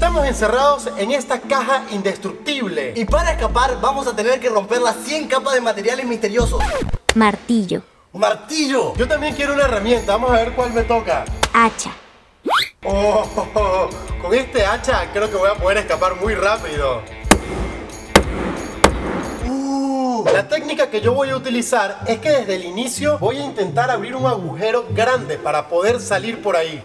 Estamos encerrados en esta caja indestructible. Y para escapar vamos a tener que romper las 100 capas de materiales misteriosos. Martillo. ¡Martillo! Yo también quiero una herramienta, vamos a ver cuál me toca. Hacha. Oh, con este hacha creo que voy a poder escapar muy rápido. Uh, La técnica que yo voy a utilizar es que desde el inicio voy a intentar abrir un agujero grande para poder salir por ahí.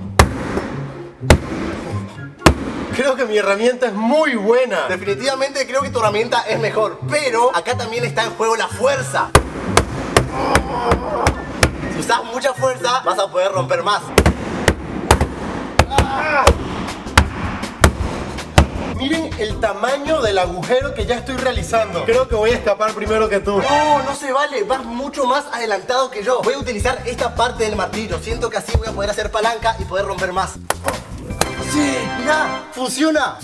Creo que mi herramienta es muy buena. definitivamente creo que tu herramienta es mejor. Pero acá también está en juego la fuerza. Si usas mucha fuerza, vas a poder romper más. Miren el tamaño del agujero que ya estoy realizando. Creo que voy a escapar primero que tú. No, no se vale, vas mucho más adelantado que yo. Voy a utilizar esta parte del martillo. Siento que así voy a poder hacer palanca y poder romper más. Sí, mira, funciona.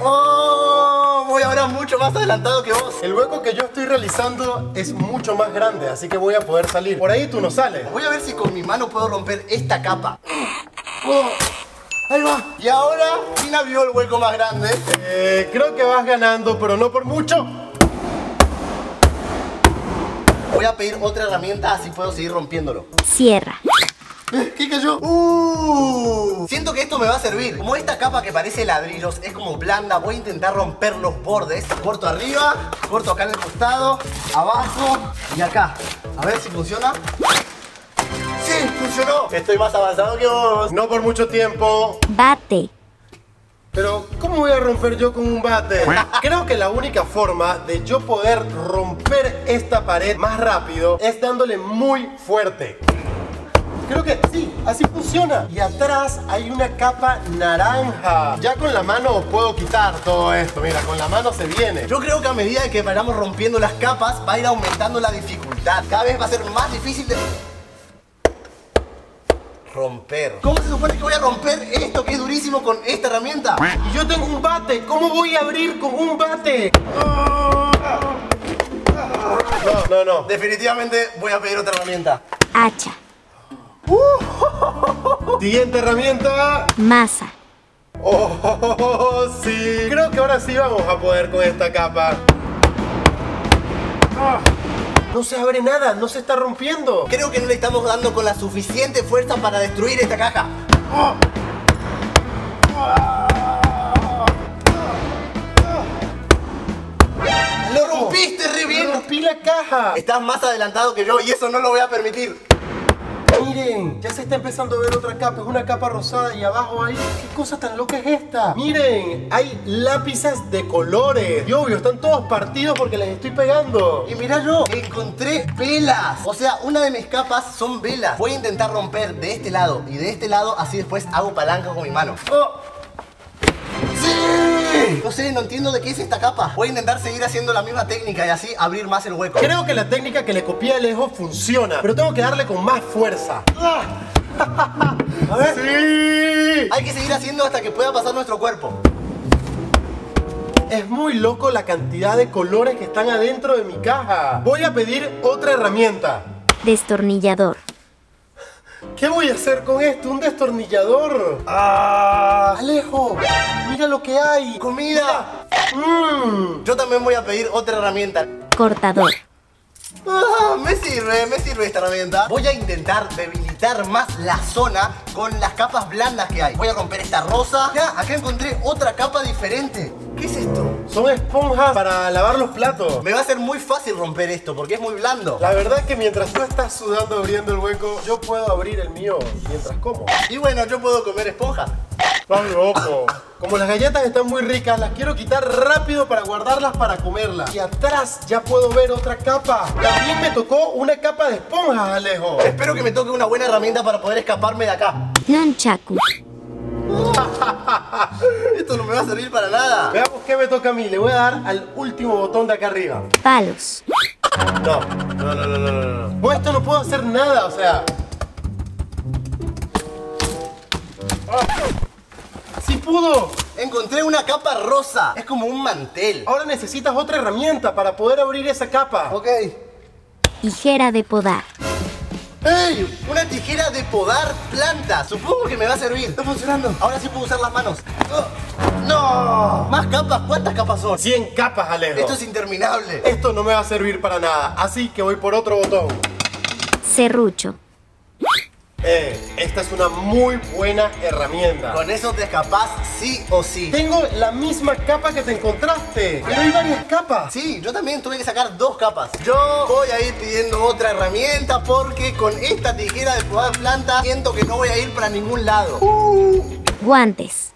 Oh, voy ahora mucho más adelantado que vos. El hueco que yo estoy realizando es mucho más grande, así que voy a poder salir. Por ahí tú no sales. Voy a ver si con mi mano puedo romper esta capa. Oh, ahí va. Y ahora, ¿quién abrió el hueco más grande? Eh, creo que vas ganando, pero no por mucho. Voy a pedir otra herramienta, así puedo seguir rompiéndolo. Sierra. ¿Qué cayó? Uh, siento que esto me va a servir. Como esta capa que parece ladrillos es como blanda, voy a intentar romper los bordes. Corto arriba, corto acá en el costado, abajo y acá. A ver si funciona. ¡Sí! ¡Funcionó! Estoy más avanzado que vos. No por mucho tiempo. Bate. Pero, ¿cómo voy a romper yo con un bate? Creo que la única forma de yo poder romper esta pared más rápido es dándole muy fuerte. Creo que sí, así funciona. Y atrás hay una capa naranja. Ya con la mano puedo quitar todo esto. Mira, con la mano se viene. Yo creo que a medida que vayamos rompiendo las capas va a ir aumentando la dificultad. Cada vez va a ser más difícil de romper. ¿Cómo se supone que voy a romper esto que es durísimo con esta herramienta? Y yo tengo un bate. ¿Cómo voy a abrir con un bate? No, no, no. Definitivamente voy a pedir otra herramienta. Hacha. Siguiente herramienta. Masa. Oh, sí. Creo que ahora sí vamos a poder con esta capa. Ah, No se abre nada, no se está rompiendo. Creo que no le estamos dando con la suficiente fuerza para destruir esta caja. ¡Lo rompiste re bien! Rompí la caja. Estás más adelantado que yo y eso no lo voy a permitir. Miren, ya se está empezando a ver otra capa. Es una capa rosada y abajo hay. ¿Qué cosa tan loca es esta? Miren, hay lápices de colores. Y obvio, están todos partidos porque les estoy pegando. Y mira yo, encontré velas. O sea, una de mis capas son velas. Voy a intentar romper de este lado y de este lado, así después hago palanca con mi mano. Oh, No sé, no entiendo de qué es esta capa. Voy a intentar seguir haciendo la misma técnica y así abrir más el hueco. creo que la técnica que le copié a Alejo funciona, pero tengo que darle con más fuerza. A ver. ¡Sí! Hay que seguir haciendo hasta que pueda pasar nuestro cuerpo. Es muy loco la cantidad de colores que están adentro de mi caja. Voy a pedir otra herramienta. Destornillador. ¿Qué voy a hacer con esto? ¿Un destornillador? ¡Ah! Alejo, mira lo que hay. ¡Comida! Mmm. Yo también voy a pedir otra herramienta. Cortador. Ah, me sirve, me sirve esta herramienta. Voy a intentar debilitar más la zona con las capas blandas que hay. Voy a romper esta rosa. Ya, acá encontré otra capa diferente. ¿Qué es esto? Son esponjas para lavar los platos. Me va a ser muy fácil romper esto porque es muy blando. La verdad es que mientras tú estás sudando abriendo el hueco, yo puedo abrir el mío mientras como. Y bueno, yo puedo comer esponjas. Estás loco. Como las galletas están muy ricas, las quiero quitar rápido para guardarlas para comerlas. Y atrás ya puedo ver otra capa. También me tocó una capa de esponjas, Alejo. Espero que me toque una buena herramienta para poder escaparme de acá. Nunchaku. Esto no me va a servir para nada. Veamos qué me toca a mí. Le voy a dar al último botón de acá arriba. Palos. No, no, no, no, no, no. no. Con esto no puedo hacer nada, o sea. Ah. ¡Sí pudo! Encontré una capa rosa. Es como un mantel. Ahora necesitas otra herramienta para poder abrir esa capa. Ok. Tijera de podar. ¡Ey! Una tijera de podar plantas. Supongo que me va a servir. Está funcionando. Ahora sí puedo usar las manos. Oh, ¡No! capas? ¿Cuántas capas son? 100 capas, Alejo. Esto es interminable. Esto no me va a servir para nada, así que voy por otro botón. Serrucho. Eh, esta es una muy buena herramienta. Con eso te escapás sí o sí. Tengo la misma capa que te encontraste, pero hay varias capas. Sí, yo también tuve que sacar dos capas. Yo voy a ir pidiendo otra herramienta porque con esta tijera de podar planta siento que no voy a ir para ningún lado. Guantes.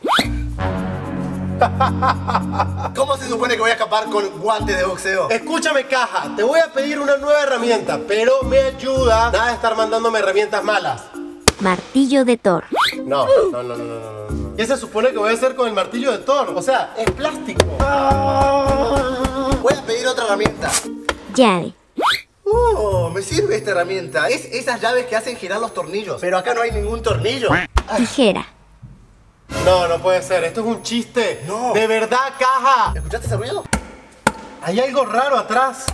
¿Cómo se supone que voy a escapar con guantes de boxeo? Escúchame, caja, te voy a pedir una nueva herramienta, pero me ayuda nada de estar mandándome herramientas malas. Martillo de Thor. No, no, no, no, no, no. ¿Qué se supone que voy a hacer con el martillo de Thor? O sea, es plástico. Voy a pedir otra herramienta. Llave. Oh, me sirve esta herramienta. Es esas llaves que hacen girar los tornillos. Pero acá no hay ningún tornillo. Tijera. No, no puede ser, esto es un chiste. No. De verdad, caja. ¿Escuchaste ese ruido? Hay algo raro atrás.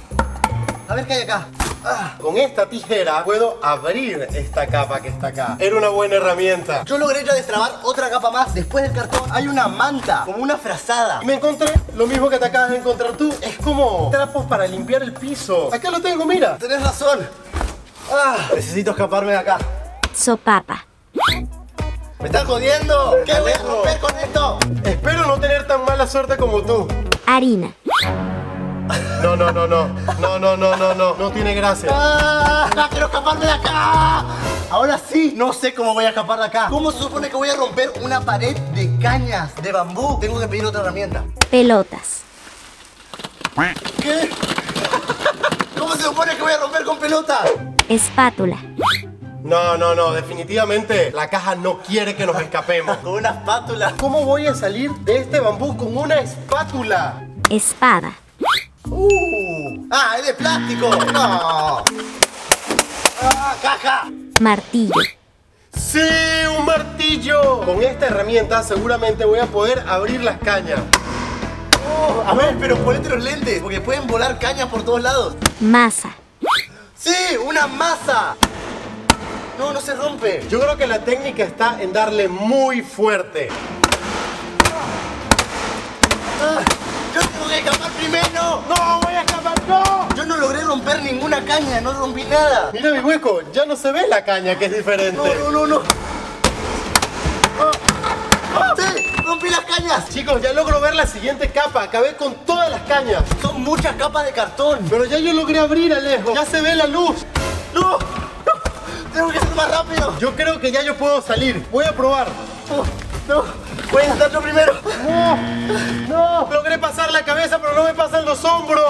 A ver qué hay acá. Ah, Con esta tijera puedo abrir esta capa que está acá. Era una buena herramienta. yo logré ya destrabar otra capa más. Después del cartón hay una manta, como una frazada. Y me encontré lo mismo que te acabas de encontrar tú. Es como trapos para limpiar el piso. Acá lo tengo, mira. Tenés razón. Ah, necesito escaparme de acá. Sopapa. ¿Me están jodiendo? ¿Qué voy a romper con esto? Espero no tener tan mala suerte como tú. Harina. No, no, no, no. No, no, no, no, no. No tiene gracia. ¡Ah! ¡No quiero escaparme de acá! Ahora sí, no sé cómo voy a escapar de acá. ¿Cómo se supone que voy a romper una pared de cañas, de bambú? Tengo que pedir otra herramienta. Pelotas. ¿Qué? ¿Cómo se supone que voy a romper con pelota? Espátula. No, no, no. Definitivamente la caja no quiere que nos escapemos. Con una espátula. ¿Cómo voy a salir de este bambú con una espátula? Espada. Uh. ¡Ah, es de plástico! ¡No! ¡Ah, caja! Martillo. ¡Sí! ¡Un martillo! Con esta herramienta seguramente voy a poder abrir las cañas. Oh, a ver, pero ponete los lentes, porque pueden volar cañas por todos lados. Masa. ¡Sí! ¡Una masa! No, no se rompe. Yo creo que la técnica está en darle muy fuerte. Romper ninguna caña, no rompí nada. Mira mi hueco, ya no se ve la caña que es diferente. No, no, no, no. Ah, ¡Sí! ¡Rompí las cañas! Chicos, ya logro ver la siguiente capa. Acabé con todas las cañas. Son muchas capas de cartón. Pero ya yo logré abrir, Alejo. Ya se ve la luz. ¡No! ¡No! ¡Tengo que ser más rápido! Yo creo que ya yo puedo salir. Voy a probar. ¡No! ¡No! ¡Voy a intentarlo primero! ¡No! ¡No! Logré pasar la cabeza, pero no me pasan los hombros.